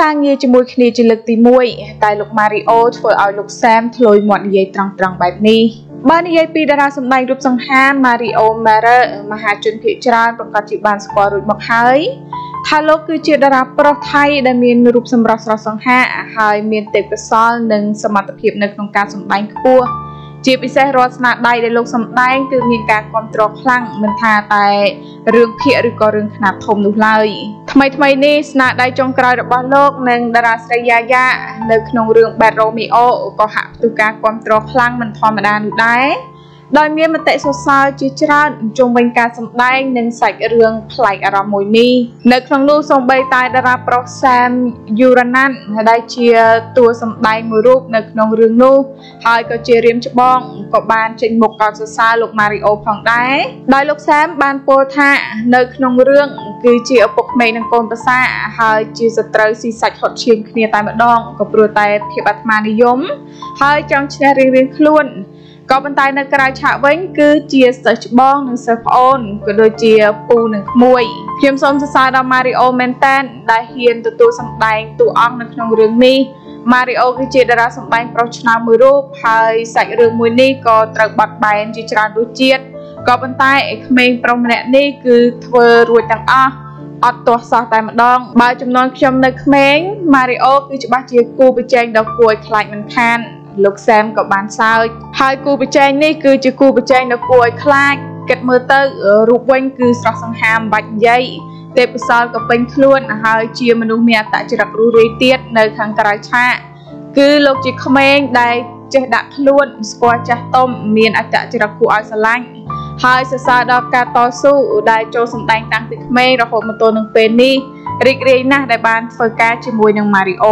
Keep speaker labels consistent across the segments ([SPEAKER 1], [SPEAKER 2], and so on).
[SPEAKER 1] ការងារជាមួយគ្នាជាលើកទី1តែលោកម៉ារីអូធ្វើឲ្យលោកសែមធ្លុយមាត់និយាយត្រង់ត្រង់បែបនេះបាននិយាយពីតារាសម្ដែងរូបសង្ហាន Mario Mara មហាជនភាគច្រើនប្រកាសជាបានស្គាល់រួចមកហើយថាលោកគឺជាតារាប្រុសថៃដែលមានរូបសម្រស់ស្រស់សង្ហាហើយមានទេពកោសល្យនិងសមត្ថភាពនៅក្នុងការសម្ដែងខ្ពស់ ជាពិសេសរាល់ស្នាដៃដែលលោកសម្ដែងគឺមានការគ្រប់គ្រងខ្លាំងមិនថាតែរឿងភាគឬក៏រឿងខ្នាតធំនោះឡើយថ្មីថ្មីនេះស្នាដៃចុងក្រោយរបស់លោកនិងតារាស្រីយ៉ាយ៉ានៅក្នុងរឿង Bad Romeo ក៏ហាក់ផ្ទុះការគ្រប់គ្រងខ្លាំងមិនធម្មតានោះដែរ ដោយមានមតិសរសើរជាច្រើនជុំវិញការសម្ដែងនិងសាច់រឿងប្លែកអារម្មណ៍មួយនេះនៅក្នុងនោះសូម្បីតែតារាប្រុសសាមយូរ៉ាណាន់ដែលជាតួសម្ដែងមួយរូបនៅក្នុងរឿងនោះហើយក៏ជារៀមច្បងក៏បានចេញមុខកោតសរសើរលោកម៉ារីអូផងដែរដោយលោកសាមបានពោលថានៅក្នុងរឿងគឺជាឪពុកក្មេងនិងកូនប្រសាហើយជាសត្រូវស៊ីសាច់ហត់ឈាមគ្នាតែម្ដងក៏ព្រោះតែភាពអាត្មានិយមហើយចង់ឈ្នះរៀងៗខ្លួន ក៏ប៉ុន្តែនៅក្រៅឆាកវិញគឺជាសិស្សច្បងនិងសិស្សប្អូនក៏ដូចជាពូនិងក្មួយខ្ញុំសូមសរសើរដល់ Mario មែនតានដែលហ៊ានទទួលសម្ដែងតួអង្គនៅក្នុងរឿងនេះ Mario គឺជាតារាសម្ដែងប្រុសឆ្នើមមួយរូបហើយសាច់រឿងមួយនេះក៏ត្រូវបត់បែនជាច្រើនរសជាតិក៏ប៉ុន្តែឯក្មេងប្រុសម្នាក់នេះគឺធ្វើរួចទាំងអស់អត់ទាស់សោះតែម្ដងបើចំនួនខ្ញុំនៅក្មេង Mario គឺច្បាស់ជាគូប្រជែងដ៏គួរឲ្យខ្លាចមិនខាន លោកសែមក៏បានសើចហើយគូប្រជែងនេះគឺជាគូប្រជែងដ៏គួរឲ្យខ្លាចគិតមើលទៅរូបវិញគឺស្រស់សង្ហាមបាច់និយាយទេពកោសលក៏ពេញខ្លួនហើយជាមនុស្សមានអត្តចរិតរុះរាយទៀតនៅខាងក្រៅឆាកគឺលោកជាក្មេងដែលចេះដាក់ខ្លួនស្គាល់ចាស់ទុំមានអត្តចរិតគួរឲ្យស្រឡាញ់ហើយសរសើរដល់ការតស៊ូដែលចូលសម្ដែងតាំងពីក្មេងរហូតមកទល់នឹងពេលនេះរីករាយណាស់ដែលបានធ្វើការជាមួយនឹង Mario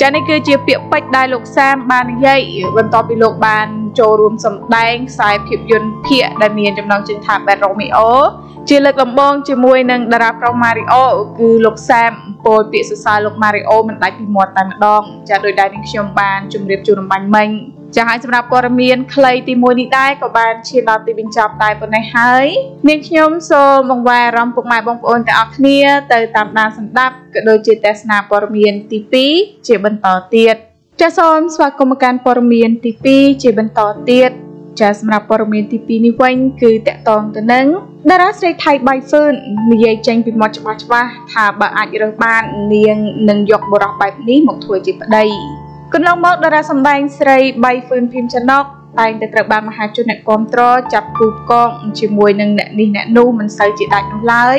[SPEAKER 1] ចានេះគឺជាពាក្យពេចន៍ដែលលោកសាមបាននិយាយបន្ទាប់ពីលោកបានចូលរួមសម្ដែងខ្សែភាពយន្តភាគដែលមានចំណងជើងថា Bad Romeo ជាលើកដំបូងជាមួយនឹងតារាប្រុស Mario គឺលោកសាមពោលពាក្យសរសើរលោក Mario មិនដាច់ពីមាត់តែម្ដងចាដោយដែលនឹងខ្ញុំបានជម្រាបជូនរំបាញ់មិញ ចាហើយសម្រាប់ព័ត៌មានខ្លីទី1នេះដែរក៏បានឈានដល់ទីបញ្ចប់តែប៉ុណ្ណេះហើយនាងខ្ញុំសូមបង្វែរអារម្មណ៍ពុកម៉ែបងប្អូនទាំងអស់គ្នាទៅតាមដានសម្ដាប់ក៏ដូចជាទស្សនាព័ត៌មានទី2ជាបន្តទៀតចាសសូមស្វាគមន៍មកកាន់ព័ត៌មានទី2ជាបន្តទៀតចាសម្រាប់ព័ត៌មានទី2នេះវិញគឺតកតងទៅនឹងតារាស្រីថៃបៃហ្វឺននិយាយចេញពីមាត់ច្បាស់ច្បាស់ថាបើអាចរើសបាននាងនឹងយកបរិះបែបនេះមកធ្វើជាប្តី កន្លងមកតារាសម្ដែងស្រីបៃហ្វឺនភីមចនុកតែងតែត្រូវបានមហាជនអ្នកគ្រប់គ្រងចាប់គូកងជាមួយនឹងអ្នកនេះអ្នកនោះមិនសូវជាដាច់នោះឡើយ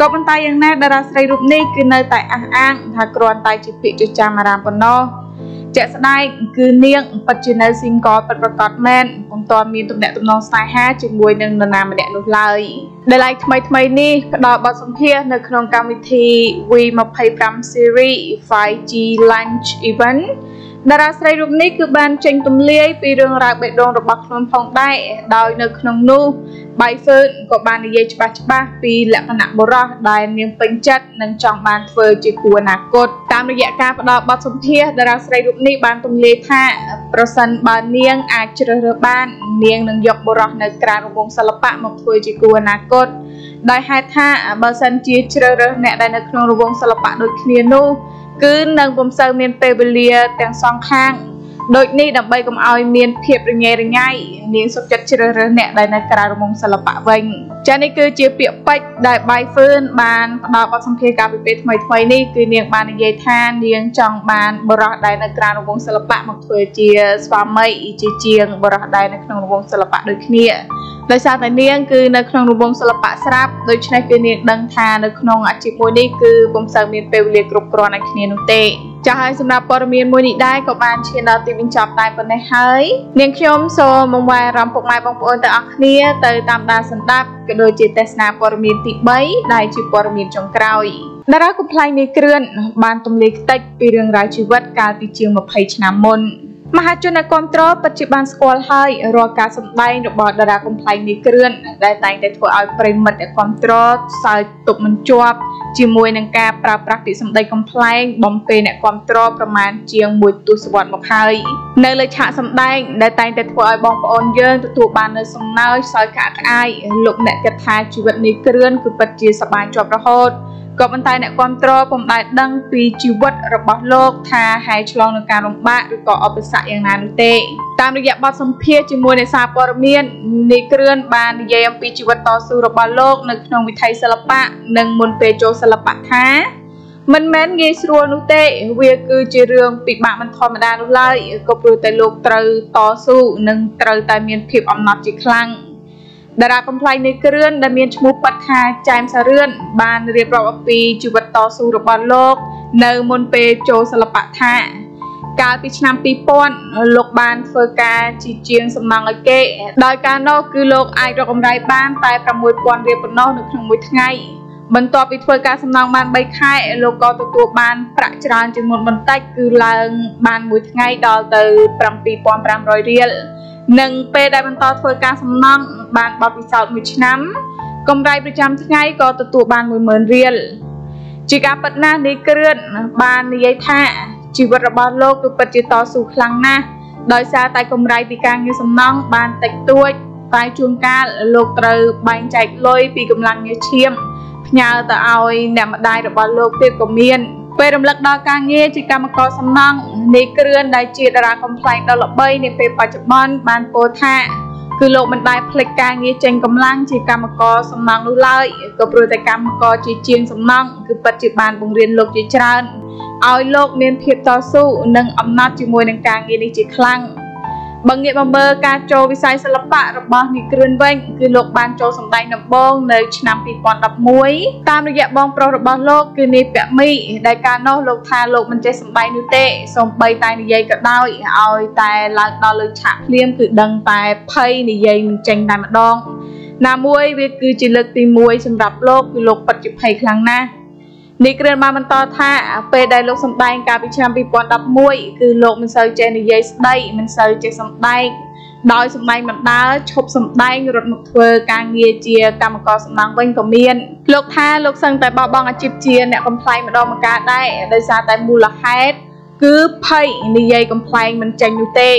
[SPEAKER 1] ក៏ប៉ុន្តែយ៉ាងណាតារាស្រីរូបនេះគឺនៅតែអះអាងថាគ្រាន់តែជាពាក្យចចាមអារាមប៉ុណ្ណោះ ជាក់ស្ដែងគឺនាងពិតជានៅ single ពិតប្រាកដមែនពុំទាន់មានទំនាក់ទំនងស្នេហាជាមួយនឹងនរណាម្នាក់នោះឡើយដែលឡែកថ្មីថ្មីនេះផ្ដល់បទសម្ភាសន៍នៅក្នុងកម្មវិធី V25 Series 5G Lunch Event តារាស្រីរូបនេះគឺបានចេញទម្លាយពីរឿងរ៉ាវបេះដូងរបស់ខ្លួនផងដែរដោយនៅក្នុងនោះបៃហ្វឺនក៏បាននិយាយច្បាស់ច្បាស់ពីលក្ខណៈបុរសដែលនាងពេញចិត្តនិងចង់បានធ្វើជាគូអនាគតតាមរយៈការផ្ដល់បទសម្ភាសន៍តារាស្រីរូបនេះបានទម្លាយថាប្រសិនបើនាងអាចជ្រើសរើសបាន នាងនឹងយកបុរសនៅក្រៅរង្វង់សិល្បៈមកធ្វើជាគូអនាគតដោយហេតុថាបើសិនជាជ្រើសរើសអ្នកដែលនៅក្នុងរង្វង់សិល្បៈដូចគ្នានោះ គឺនឹងពុំសូវមានពេលវេលាទាំងសងខាងដូចនេះដើម្បីកុំឲ្យមានភាពរញ៉េរញ៉ៃនាងសុខចិត្តជ្រើសរើសអ្នកដែលនៅក្រៅរមុំសិល្បៈវិញចានេះគឺជាពាក្យពេចន៍ដែលបៃហ្វឺនបានផ្ដល់បទសម្ភាសន៍កាលពីពេលថ្មីថ្មីនេះគឺនាងបាននិយាយថានាងចង់បានបរិះដែលនៅក្រៅរង្វង់សិល្បៈមកធ្វើជាស្វាមីជាជាងបរិះដែលនៅក្នុងរង្វង់សិល្បៈដូចគ្នា ដោយសារតែនាងគឺនៅក្នុងរង្វង់សិល្បៈស្រាប់ដូច្នេះគឺនាងដឹងថានៅក្នុងអាជីពមួយនេះគឺពុំសូវមានពេលវេលាគ្រប់គ្រាន់ឲ្យគ្នានោះទេចាស់ហើយសម្រាប់ព័ត៌មានមួយនេះដែរក៏បានឈានដល់ទីបញ្ចប់តែប៉ុណ្ណេះហើយនាងខ្ញុំសូមបង្វែរអារម្មណ៍ពុកម៉ែបងប្អូនទាំងអស់គ្នាទៅតាមដានសម្ដាប់ក៏ដូចជាទស្សនាព័ត៌មានទី3ដែលជាព័ត៌មានចុងក្រោយតារាកំ pl ែងនេះគ្រឿនបានទម្លាយខ្ទេចពីរឿងរ៉ាវជីវិតកាលពីជាង20ឆ្នាំមុន មហាជនអ្នកគ្រប់គ្រងពិតជាបានស្គាល់ហើយរាល់ការសម្ដែងរបស់តារាកំ pl ែងនេះគ្រឿនដែលតែងតែធ្វើឲ្យប្រិមិត្តអ្នកគ្រប់គ្រងសើចទប់មិនជាប់ជាមួយនឹងការប្រើប្រាស់ពាក្យសម្ដីកំ pl ែងបំពេអ្នកគ្រប់គ្រងប្រមាណជាងមួយទសវត្សរ៍មកហើយនៅលើឆាកសម្ដែងដែលតែងតែធ្វើឲ្យបងប្អូនយើងទទួលបាននូវសំណើចសើចក្អាកក្អាយលោកអ្នកគិតថាជីវិតនេះគ្រឿនគឺពិតជាសប្បាយជាប់រហូត ក៏ប៉ុន្តែអ្នកគ្រប់គ្រងពុំដែលដឹងពីជីវិតរបស់លោកថាហើយឆ្លងនឹងការលំបាកឬក៏ឧបសគ្គយ៉ាងណានោះទេតាមរយៈបទសម្ភាសន៍ជាមួយអ្នកសារព័ត៌មាននីគ្រឿនបាននិយាយអំពីជីវិតតស៊ូរបស់លោកនៅក្នុងវិថីសិល្បៈនិងមុនពេលចូលសិល្បៈថាមិនមែនងាយស្រួលនោះទេ វាគឺជារឿងពិបាកមិនធម្មតានោះឡើយក៏ព្រោះតែលោកត្រូវតស៊ូនិងត្រូវតែមានភាពអំណត់ជាខ្លាំង តារាកំ pl ៃនៃគ្រឿនដែលមានឈ្មោះប៉ាត់ថាចែមសារឿនបានរៀបរាប់អំពីជីវិតតស៊ូរបស់លោក នៅមុនពេលចូលសិល្បៈថាកាលពីឆ្នាំ2000លោកបានធ្វើការជាជាងសំណង់ឲ្យគេ ដោយការនោះគឺលោកអាចរកកម្រៃបានតែ6000រៀលប៉ុណ្ណោះនៅក្នុងមួយថ្ងៃ បន្ទាប់ពីធ្វើការសំណងបាន3ខែលោកក៏ទទួលបានប្រាក់ច្រើនជាងមុនបន្តិចគឺឡើងបានមួយថ្ងៃដល់ទៅ7500រៀលនិងពេលដែលបន្តធ្វើការសំណងបានបទពិសោធន៍មួយឆ្នាំកម្រៃប្រចាំថ្ងៃក៏ទទួលបាន10000រៀលជាការពិតណាស់នេះគ្រឿនបាននិយាយថាជីវិតរបស់លោកគឺពិតជាតស៊ូខ្លាំងណាស់ដោយសារតែកម្រៃពីការងារសំណងបានតិចតួចតែជួនកាលលោកត្រូវបែងចែកលុយពីកម្លាំងងារឈាម ផ្ញើទៅឲ្យអ្នកម្ដាយរបស់លោកទៀតក៏មានពេលរំលឹកដល់ការងារជាកម្មករសំណង់នៃគ្រឿនដែលជាតារាកំ pl ែងដ៏ល្បីនាពេលបច្ចុប្បន្នបានពោលថាគឺលោកមិនដែលភ្លេចការងារចេញកម្លាំងជាកម្មករសំណង់នោះឡើយក៏ព្រោះតែកម្មករជាជាងសំណង់គឺពិតជាបានបង្រៀនលោកជាច្រើនឲ្យលោកមានភាពតស៊ូនិងអំណត់ជាមួយនឹងការងារនេះជាខ្លាំង។ បើងាកមកមើលការចូលវិស័យសិល្បៈរបស់នីគ្រឿនវិញគឺលោកបានចូលសម្ដែងដំបូងនៅឆ្នាំ2011តាមរយៈបងប្រុសរបស់លោកគឺនីពមីដែលកាលនោះលោកថាលោកមិនចេះសម្ដែងនោះទេសូម្បីតែនិយាយក៏ដោយឲ្យតែឡើងដល់លើឆាកភ្លាមគឺដឹងតែភ័យនិយាយមិនចេញតែម្ដងណាមួយវាគឺជាលើកទី1សម្រាប់លោកគឺលោកពិតជាភ័យខ្លាំងណាស់ នេះគ្រាន់បានបន្តថាពេលដែលលោកសម្ដែងកាលពីឆ្នាំ2011គឺលោកមិនសូវចេះនិយាយស្ដីមិនសូវចេះសម្ដែងដោយសម្ដែងបណ្ដាលឈប់សម្ដែងរត់មកធ្វើការងារជាកម្មករសំណង់វិញក៏មានលោកថាលោកសឹងតែបោះបង់អាជីពជាអ្នកកំ pl ែងម្ដងម្កាលដែរដោយសារតែមូលហេតុគឺភ័យនិយាយកំ pl ែងមិនចេញនោះទេ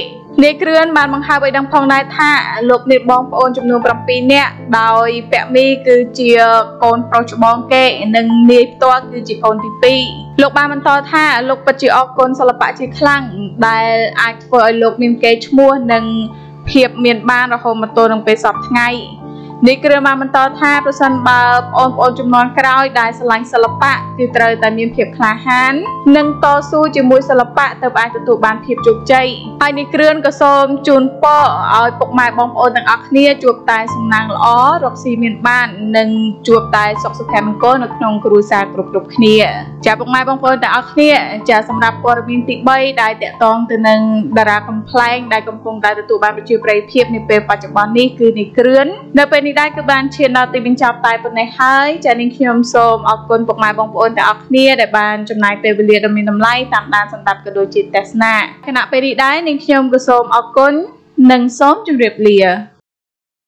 [SPEAKER 1] នាយគ្រឿនបានបង្ហើបឲ្យដឹងផងដែរថាលោកនាយបងប្អូនចំនួន7នាក់ដោយពាក់មីគឺជាកូនប្រុសច្បងគេនិងនាយផ្ទាល់គឺជាកូនទី2លោកបានបន្តថាលោកពិតជាអរគុណសិល្បៈជាខ្លាំងដែលអាចធ្វើឲ្យលោកមានកេរ្តិ៍ឈ្មោះនិងភាពមានបានរហូតមកទល់នឹងពេលសពថ្ងៃ នេះគ្រឿងបានបន្តថាប្រសិនបើបងប្អូនចំនួនក្រោយដែលស្រឡាញ់សិល្បៈគឺត្រូវតែមានភាពក្លាហាន និងតស៊ូជាមួយសិល្បៈទៅអាចទទួលបានភាពជោគជ័យហើយនេះគ្រឿងក៏សូមជូនពរឲ្យពុកម៉ែបងប្អូនទាំងអស់គ្នាជួបតែសំណាងល្អរកស៊ីមានបាននិងជួបតែសុខសុភមង្គលនៅក្នុងគ្រួសារគ្រប់គ្រប់គ្នាចាពុកម៉ែបងប្អូនទាំងអស់គ្នាចាសម្រាប់ព័ត៌មានទី3ដែលតកតងទៅនឹងតារាកំ pl ែងដែលកំពុងតែទទួលបានប្រជាប្រិយភាពនាពេលបច្ចុប្បន្ននេះគឺនេះគ្រឿននៅពេលនេះដែរគឺបានឈានដល់ទីបញ្ចប់តែប៉ុណ្ណេះហើយចានាងខ្ញុំសូមអរគុណពុកម៉ែបងប្អូនទាំងអស់គ្នាដែលបានចំណាយពេលវេលាដ៏មានតម្លៃតាមដានសម្ដាប់ក៏ដូចជាទស្សនាគណៈពេលនេះដែរនាងខ្ញុំក៏សូមអរគុណនិងសូមជម្រាបលា